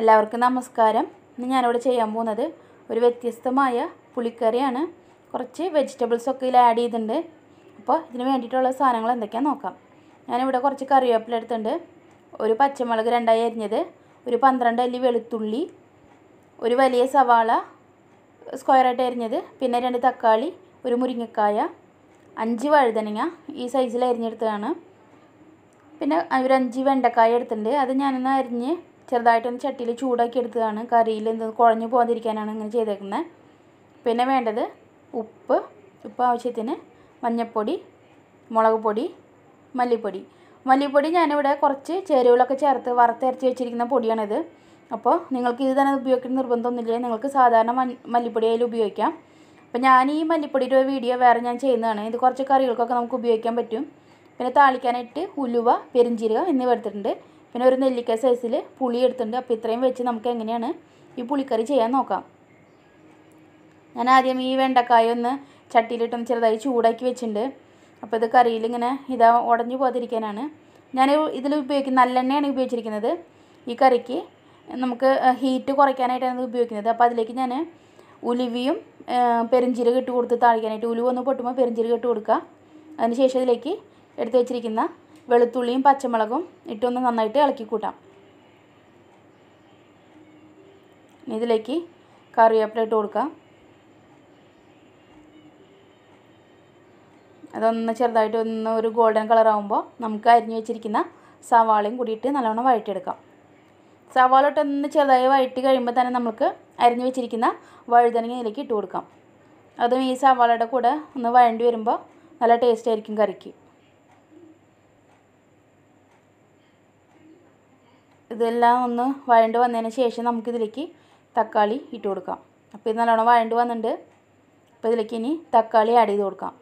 എല്ലാവർക്കും നമസ്കാരം. ഇന്ന് ഞാനിവിടെ ചെയ്യാൻ പോകുന്നത് ഒരു വ്യത്യസ്തമായ പുളിക്കറിയാണ്. കുറച്ച് വെജിറ്റബിൾസ് ഒക്കെ ഇതിൽ ആഡ് ചെയ്തിട്ടുണ്ട്. അപ്പോൾ ഇതിന് വേണ്ടിയിട്ടുള്ള സാധനങ്ങൾ എന്തൊക്കെയാണെന്ന് നോക്കാം. ഞാനിവിടെ കുറച്ച് കറിവേപ്പില എടുത്തിട്ടുണ്ട്. ഒരു പച്ചമുളക് രണ്ടായി അരിഞ്ഞത്. ഒരു പന്ത്രണ്ട് അല്ലി വെളുത്തുള്ളി. ഒരു വലിയ സവാള സ്ക്വയറായിട്ട് അരിഞ്ഞത്. പിന്നെ രണ്ട് തക്കാളി ഒരു മുരിങ്ങക്കായ അഞ്ച് വഴുതനങ്ങ ഈ സൈസിൽ അരിഞ്ഞെടുത്തതാണ്. പിന്നെ ഒരു അഞ്ച് വെണ്ടക്കായ എടുത്തിട്ടുണ്ട്. അത് ഞാനൊന്ന് അരിഞ്ഞ് ചെറുതായിട്ടൊന്ന് ചട്ടിയിൽ ചൂടാക്കി എടുത്തതാണ്. കറിയിൽ എന്ത് കുഴഞ്ഞു പോകാതിരിക്കാനാണ് ഇങ്ങനെ ചെയ്തേക്കുന്നത്. പിന്നെ വേണ്ടത് ഉപ്പ് ഉപ്പ് ആവശ്യത്തിന് മഞ്ഞൾപ്പൊടി മുളക് പൊടി മല്ലിപ്പൊടി. മല്ലിപ്പൊടി ഞാനിവിടെ കുറച്ച് ചേരുവകളൊക്കെ ചേർത്ത് വറുത്തരച്ച് വെച്ചിരിക്കുന്ന പൊടിയാണിത്. അപ്പോൾ നിങ്ങൾക്ക് ഇത് തന്നെ ഉപയോഗിക്കുന്ന നിർബന്ധമൊന്നുമില്ല. നിങ്ങൾക്ക് സാധാരണ മല്ലിപ്പൊടി അതിൽ ഉപയോഗിക്കാം. അപ്പോൾ ഞാൻ ഈ മല്ലിപ്പൊടിയുടെ വീഡിയോ വേറെ ഞാൻ ചെയ്യുന്നതാണ്. ഇത് കുറച്ച് കറികൾക്കൊക്കെ നമുക്ക് ഉപയോഗിക്കാൻ പറ്റും. പിന്നെ താളിക്കാനായിട്ട് ഉലുവ പെരിഞ്ചീരകം എന്നിവ എടുത്തിട്ടുണ്ട്. പിന്നെ ഒരു നെല്ലിക്ക സൈസിൽ പുളി എടുത്തിട്ടുണ്ട്. അപ്പോൾ ഇത്രയും വെച്ച് നമുക്ക് എങ്ങനെയാണ് ഈ പുളിക്കറി ചെയ്യാൻ നോക്കാം. ഞാൻ ആദ്യം ഈ വെണ്ടക്കായ ഒന്ന് ചട്ടിയിലിട്ടൊന്ന് ചെറുതായി ചൂടാക്കി വെച്ചിട്ടുണ്ട്. അപ്പോൾ ഇത് കറിയിൽ ഇങ്ങനെ ഇതാ ഉടഞ്ഞു പോകാതിരിക്കാനാണ്. ഞാൻ ഇതിൽ ഉപയോഗിക്കുന്ന നല്ലെണ്ണയാണ് ഉപയോഗിച്ചിരിക്കുന്നത്. ഈ കറിക്ക് നമുക്ക് ഹീറ്റ് കുറയ്ക്കാനായിട്ടാണ് ഇത് ഉപയോഗിക്കുന്നത്. അപ്പോൾ അതിലേക്ക് ഞാൻ ഉലുവിയും പെരിഞ്ചീരകം ഇട്ട് കൊടുത്ത് താളിക്കാനായിട്ട് ഉലുവ ഒന്ന് പൊട്ടുമ്പോൾ പെരിഞ്ചീരകം ഇട്ട് കൊടുക്കുക. അതിന് ശേഷം ഇതിലേക്ക് എടുത്തു വെച്ചിരിക്കുന്ന വെളുത്തുള്ളിയും പച്ചമുളകും ഇട്ടൊന്ന് നന്നായിട്ട് ഇളക്കി കൂട്ടാം ഇതിലേക്ക് കറിവേപ്പില ഇട്ട് കൊടുക്കാം അതൊന്ന് ചെറുതായിട്ട് ഒന്ന് ഒരു ഗോൾഡൻ കളർ ആകുമ്പോൾ നമുക്ക് അരിഞ്ഞു വെച്ചിരിക്കുന്ന സവാളയും കൂടിയിട്ട് നല്ലോണം വഴറ്റിയെടുക്കാം. സവാള ഇട്ടൊന്ന് ചെറുതായി വഴറ്റി കഴിയുമ്പോൾ തന്നെ നമുക്ക് അരിഞ്ഞു വെച്ചിരിക്കുന്ന വഴുതനങ്ങ ഇതിലേക്ക് ഇട്ട് കൊടുക്കാം. അതും ഈ സവാളയുടെ കൂടെ ഒന്ന് വഴണ്ടി വരുമ്പോൾ നല്ല ടേസ്റ്റ് ആയിരിക്കും കറിക്ക്. ഇതെല്ലാം ഒന്ന് വഴണ്ട് വന്നതിന് ശേഷം നമുക്കിതിലേക്ക് തക്കാളി ഇട്ട് കൊടുക്കാം. അപ്പോൾ ഇത് നല്ലോണം വഴണ്ട് വന്നിട്ടുണ്ട്. അപ്പോൾ ഇതിലേക്ക് ഇനി തക്കാളി ആഡ് ചെയ്ത് കൊടുക്കാം.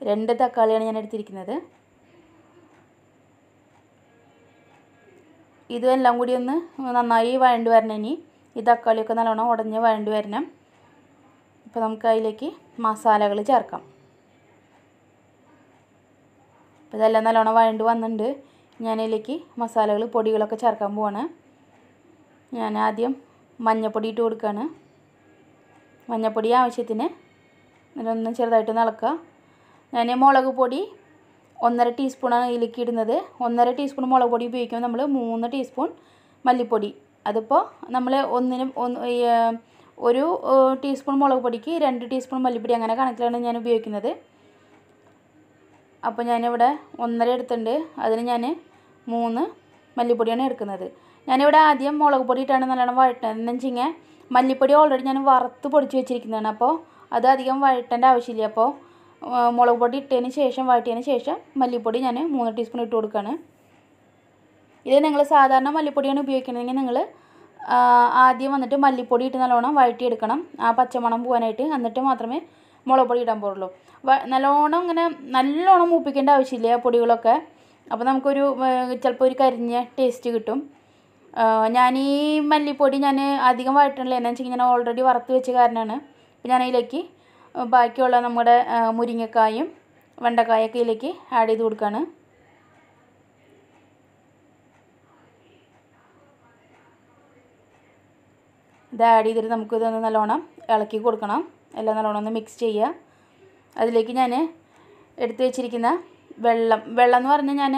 രണ്ട് തക്കാളിയാണ് ഞാൻ എടുത്തിരിക്കുന്നത്. ഇതും എല്ലാം കൂടി ഒന്ന് നന്നായി വഴണ്ട് വരണം ഇനി. ഈ തക്കാളിയൊക്കെ നല്ലോണം ഉടഞ്ഞ് വഴണ്ട് വരണം. അപ്പോൾ നമുക്ക് അതിലേക്ക് മസാലകൾ ചേർക്കാം അപ്പോൾ ഇതെല്ലാം നല്ലോണം വഴണ്ട് വന്നിട്ടുണ്ട് ഞാനിതിലേക്ക് മസാലകൾ പൊടികളൊക്കെ ചേർക്കാൻ പോവാണ്. ഞാൻ ആദ്യം മഞ്ഞപ്പൊടി ഇട്ട് കൊടുക്കുകയാണ് മഞ്ഞൾപ്പൊടി ആവശ്യത്തിന് ഇതിലൊന്ന് ചെറുതായിട്ട് നടക്കുക ഞാൻ മുളക് പൊടി ഒന്നര ടീസ്പൂണാണ് ഇതിലേക്ക് ഇടുന്നത്. ഒന്നര ടീസ്പൂൺ മുളക് പൊടി ഉപയോഗിക്കുമ്പോൾ നമ്മൾ മൂന്ന് ടീസ്പൂൺ മല്ലിപ്പൊടി. അതിപ്പോൾ നമ്മൾ ഒന്നിനും ഒന്ന് ഒരു ടീസ്പൂൺ മുളക് പൊടിക്ക് രണ്ട് ടീസ്പൂൺ മല്ലിപ്പൊടി. അങ്ങനെ കണക്കിലാണ് ഞാൻ ഉപയോഗിക്കുന്നത്. അപ്പോൾ ഞാനിവിടെ ഒന്നര എടുത്തിട്ടുണ്ട്. അതിന് ഞാൻ മൂന്ന് മല്ലിപ്പൊടിയാണ് എടുക്കുന്നത്. ഞാനിവിടെ ആദ്യം മുളക് പൊടി ഇട്ടാണ് നല്ലോണം വഴറ്റുന്നത്. എന്ന് വെച്ചിങ്ങനെ മല്ലിപ്പൊടി ഓൾറെഡി ഞാൻ വറുത്ത് പൊടിച്ച് വെച്ചിരിക്കുന്നതാണ്. അപ്പോൾ അത് അധികം വഴറ്റേണ്ട ആവശ്യമില്ല. അപ്പോൾ മുളക് പൊടി ഇട്ടതിന് ശേഷം വഴറ്റിയതിന് ശേഷം മല്ലിപ്പൊടി ഞാൻ മൂന്ന് ടീസ്പൂൺ ഇട്ട് കൊടുക്കുകയാണ്. ഇത് നിങ്ങൾ സാധാരണ മല്ലിപ്പൊടിയാണ് ഉപയോഗിക്കണമെങ്കിൽ നിങ്ങൾ ആദ്യം വന്നിട്ട് മല്ലിപ്പൊടി ഇട്ട് നല്ലോണം വഴറ്റിയെടുക്കണം. ആ പച്ചമണം പോകാനായിട്ട്. എന്നിട്ട് മാത്രമേ മുളക് പൊടി ഇടാൻ പാടുള്ളൂ വ- നല്ലോണം ഇങ്ങനെ നല്ലോണം മൂപ്പിക്കേണ്ട ആവശ്യമില്ല ആ പൊടികളൊക്കെ. അപ്പോൾ നമുക്കൊരു ചിലപ്പോൾ ഒരു കരിഞ്ഞ ടേസ്റ്റ് കിട്ടും. ഞാനീ മല്ലിപ്പൊടി ഞാൻ അധികം വഴറ്റണില്ല. എന്നു വെച്ചാൽ ഞാൻ ഓൾറെഡി വറുത്ത് വെച്ച കാരണമാണ് അപ്പോൾ ഞാൻ അതിലേക്ക് ബാക്കിയുള്ള നമ്മുടെ മുരിങ്ങക്കായും വെണ്ടക്കായൊക്കെ ഇതിലേക്ക് ആഡ് ചെയ്ത് കൊടുക്കുകയാണ് ഇത് ആഡ് ചെയ്തിട്ട് നമുക്കിതൊന്ന് നല്ലോണം ഇളക്കി കൊടുക്കണം. എല്ലാം നല്ലോണം ഒന്ന് മിക്സ് ചെയ്യുക. അതിലേക്ക് ഞാൻ എടുത്തു വെച്ചിരിക്കുന്ന വെള്ളം വെള്ളം എന്ന് പറഞ്ഞാൽ ഞാൻ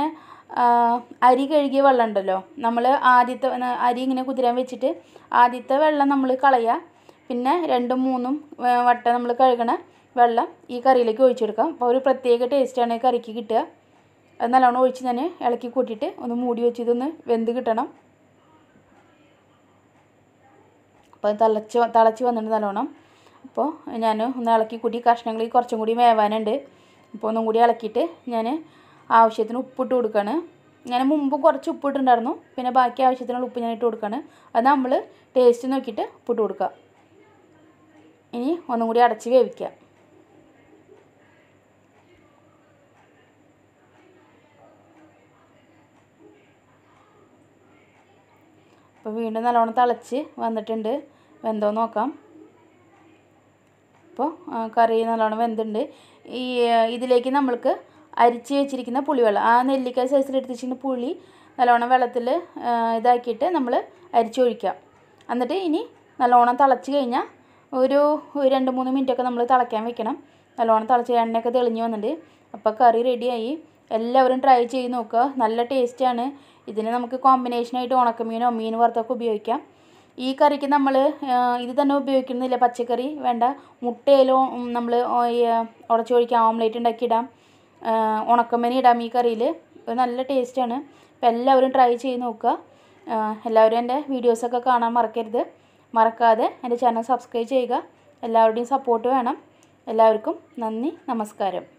അരി കഴുകിയ വെള്ളം ഉണ്ടല്ലോ. നമ്മൾ ആദ്യത്തെ അരി ഇങ്ങനെ കുതിരാൻ വെച്ചിട്ട് ആദ്യത്തെ വെള്ളം നമ്മൾ കളയുക. പിന്നെ രണ്ടും മൂന്നും വട്ടം നമ്മൾ കഴുകണ വെള്ളം ഈ കറിയിലേക്ക് ഒഴിച്ചെടുക്കാം അപ്പോൾ ഒരു പ്രത്യേക ടേസ്റ്റാണ് ഈ കറിക്ക് കിട്ടുക. അത് നല്ലോണം ഒഴിച്ച് ഞാൻ ഇളക്കി കൂട്ടിയിട്ട് ഒന്ന് മൂടി വെച്ച് ഇതൊന്ന് വെന്ത് കിട്ടണം. അപ്പോൾ തിളച്ച് തിളച്ച് വന്നിട്ട് നല്ലോണം അപ്പോൾ ഞാൻ ഒന്ന് ഇളക്കി കൂട്ടി കഷ്ണങ്ങൾ കുറച്ചും കൂടി വേവാനുണ്ട്. അപ്പോൾ ഒന്നും കൂടി ഇളക്കിയിട്ട് ഞാൻ ആവശ്യത്തിന് ഉപ്പിട്ട് കൊടുക്കുകയാണ് ഞാൻ മുമ്പ് കുറച്ച് ഉപ്പിട്ടുണ്ടായിരുന്നു പിന്നെ ബാക്കി ആവശ്യത്തിനുള്ള ഉപ്പ് ഞാൻ ഇട്ട് കൊടുക്കുകയാണ് അത് നമ്മൾ ടേസ്റ്റ് നോക്കിയിട്ട് ഉപ്പിട്ട് കൊടുക്കുക. ഇനി ഒന്നും കൂടി അടച്ച് വേവിക്കുക. അപ്പോൾ വീണ്ടും നല്ലോണം തിളച്ച് വന്നിട്ടുണ്ട്. വെന്തോ നോക്കാം. അപ്പോൾ കറി നല്ലോണം വെന്തുണ്ട്. ഈ ഇതിലേക്ക് നമ്മൾക്ക് അരിച്ച് വെച്ചിരിക്കുന്ന പുളിവെള്ളം ആ നെല്ലിക്ക സൈസിൽ എടുത്ത് വെച്ചിരിക്കുന്ന പുളി നല്ലോണം വെള്ളത്തിൽ ഇതാക്കിയിട്ട് നമ്മൾ അരിച്ചൊഴിക്കാം. എന്നിട്ട് ഇനി നല്ലോണം തിളച്ച് കഴിഞ്ഞാൽ ഒരു രണ്ട് മൂന്ന് മിനിറ്റൊക്കെ നമ്മൾ തിളയ്ക്കാൻ വെക്കണം. നല്ലോണം തിളച്ച് എണ്ണയൊക്കെ തെളിഞ്ഞ് വന്നിട്ട് അപ്പോൾ കറി റെഡിയായി. എല്ലാവരും ട്രൈ ചെയ്ത് നോക്കുക. നല്ല ടേസ്റ്റാണ് ഇതിന് നമുക്ക് കോമ്പിനേഷനായിട്ട് ഉണക്കമീനോ മീൻ വറുത്തൊക്കെ ഉപയോഗിക്കാം. ഈ കറിക്ക് നമ്മൾ ഇത് തന്നെ ഉപയോഗിക്കുന്നില്ല പച്ചക്കറി. വേണ്ട. മുട്ടയിലോ നമ്മൾ ഉടച്ചൊഴിക്കാം ഓംലേറ്റ് ഉണ്ടാക്കി ഇടാം. ഇടാം ഈ കറിയിൽ നല്ല ടേസ്റ്റാണ് അപ്പോൾ എല്ലാവരും ട്രൈ ചെയ്ത് നോക്കുക. എല്ലാവരും എന്റെ വീഡിയോസൊക്കെ കാണാൻ മറക്കരുത്. മറക്കാതെ എന്റെ ചാനൽ സബ്സ്ക്രൈബ് ചെയ്യുക. എല്ലാവരുടെയും സപ്പോർട്ട് വേണം. എല്ലാവർക്കും നന്ദി നമസ്കാരം.